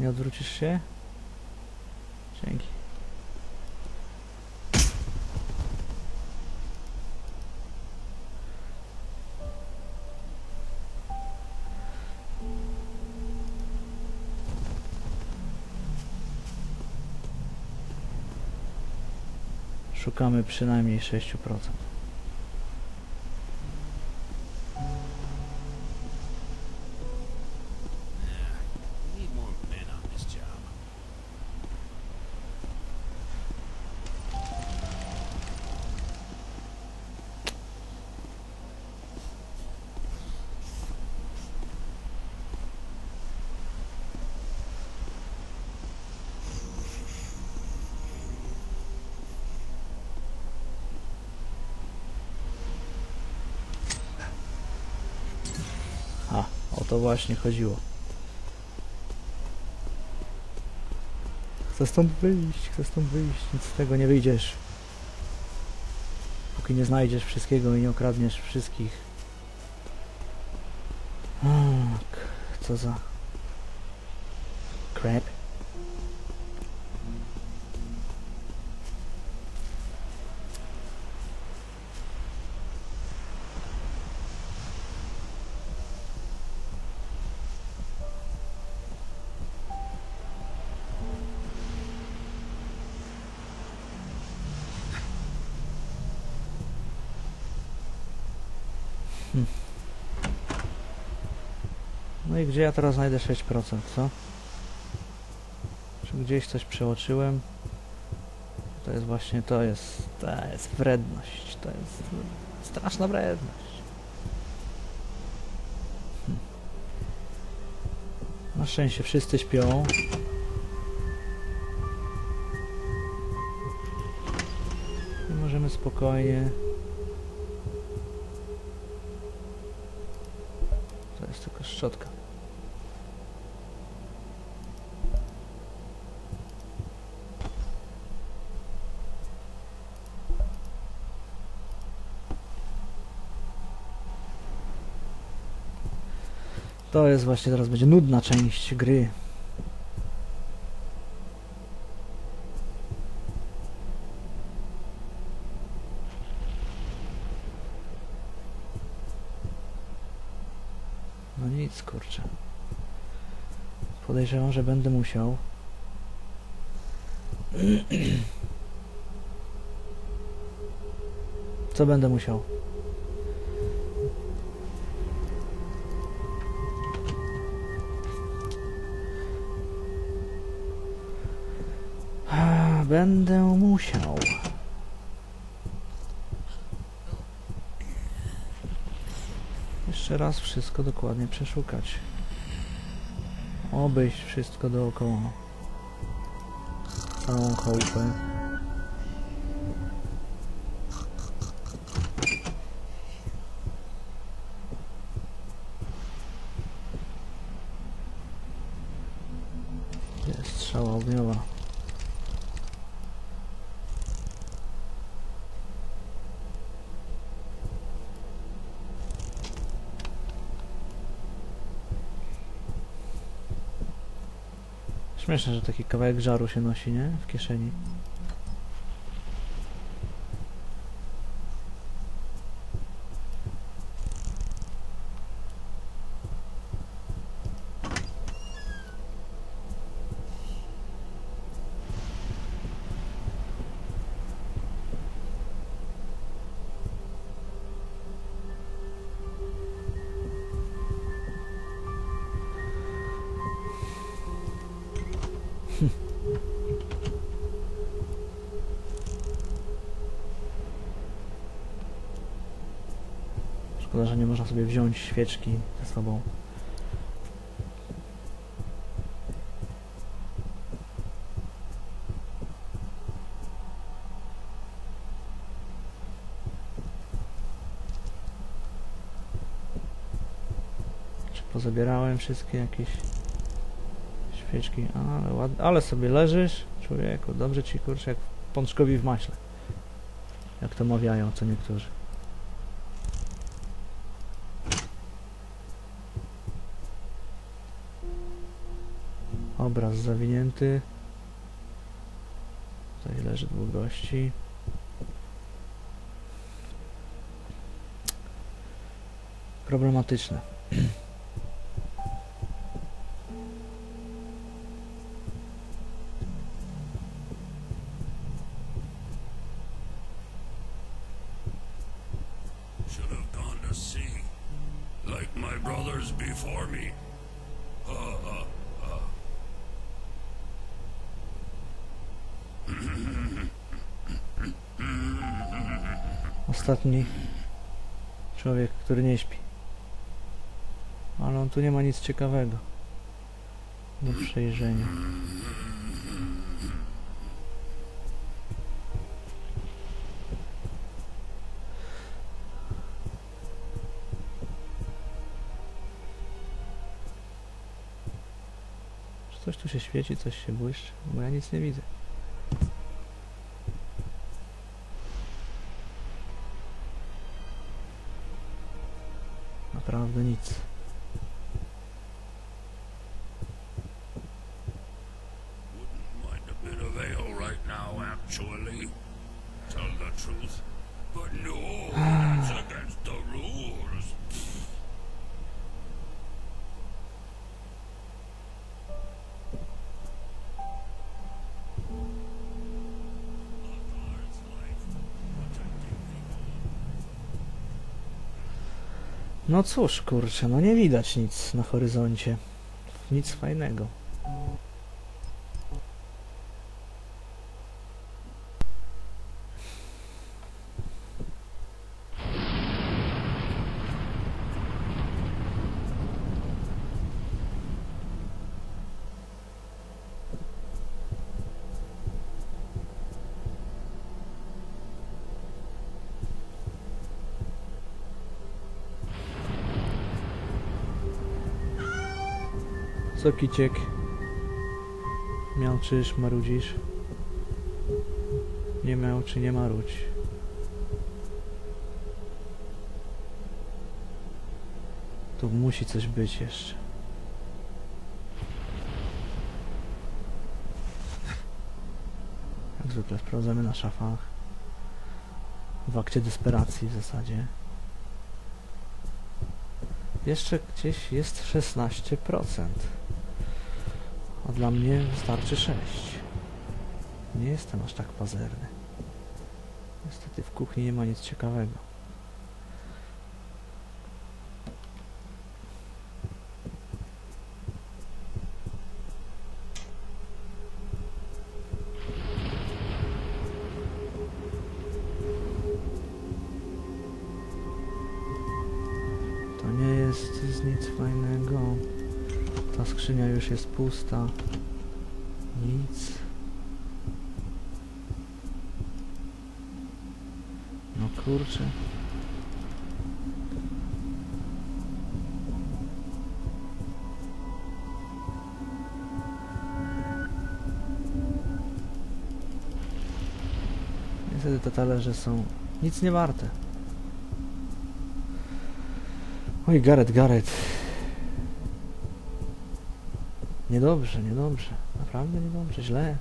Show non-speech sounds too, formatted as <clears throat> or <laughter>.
Nie odwrócisz się? Dzięki. Szukamy przynajmniej 6%. To właśnie chodziło. Chcę stąd wyjść, chcę stąd wyjść, nic z tego nie wyjdziesz. Póki nie znajdziesz wszystkiego i nie okradniesz wszystkich. Co za... Crap. No i gdzie ja teraz znajdę 6%, co? Czy gdzieś coś przeoczyłem? To jest właśnie, to jest, to jest wredność, to jest straszna wredność. Hm. Na szczęście wszyscy śpią. I możemy spokojnie Tylko szczotka. To jest właśnie teraz będzie nudna część gry. No nic, kurczę. Podejrzewam, że będę musiał. <clears throat> Co będę musiał? <clears throat> Będę musiał. Jeszcze raz wszystko dokładnie przeszukać. Obejść wszystko dookoła. Całą chałupę. Śmieszne, że taki kawałek żaru się nosi, nie? W kieszeni. Szkoda, że nie można sobie wziąć świeczki ze sobą. Czy pozabierałem wszystkie jakieś świeczki? Ale, ład... Ale sobie leżysz, człowieku, dobrze ci kurczę, jak pączkowi w maśle. Jak to mawiają co niektórzy. Obraz zawinięty. Tutaj leży dwóch gości. Problematyczne. Should have gone to sea, like my brothers before me. Ostatni człowiek, który nie śpi. Ale on tu nie ma nic ciekawego do przejrzenia. Czy coś tu się świeci, coś się błyszczy? Bo ja nic nie widzę. Naprawdę nic. Wouldn't mind a bit of ale right now, actually. Tell the truth. No cóż, kurczę, no nie widać nic na horyzoncie. Nic fajnego. Co kiciek? Miałczysz, marudzisz? Nie miał czy nie marudź? Tu musi coś być jeszcze. Jak zwykle sprawdzamy na szafach. W akcie desperacji w zasadzie. Jeszcze gdzieś jest 16%. A dla mnie wystarczy 6. Nie jestem aż tak pazerny. Niestety w kuchni nie ma nic ciekawego. Już jest pusta. Nic. No kurczę. Niestety te talerze są nic nie warte. Oj, Gareth, Gareth. Niedobrze, niedobrze. Naprawdę niedobrze, źle.